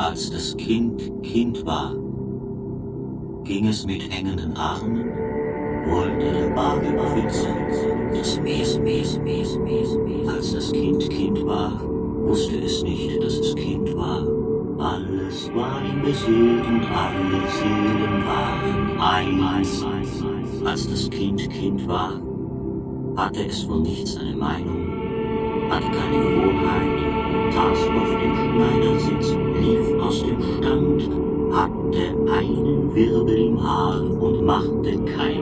Als das Kind Kind war, ging es mit hängenden Armen, wollte der Badebefitzen, das Mies, Mies, Mies, Mies, Mies. Als das Kind Kind war, wusste es nicht, dass es Kind war. Alles war ihm beseelt und alle Seelen waren eins. Als das Kind Kind war, hatte es von nichts eine Meinung, hatte keine Gewohnheit, saß auf dem Schneidersitz, lief Wirbel im Haar und machte kein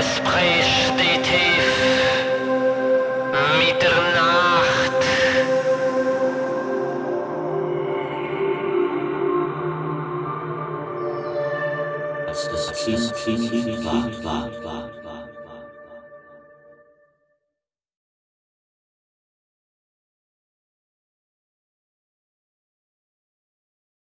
es bricht, die tief. Mitternacht. Als das Kind Kind war, war, war,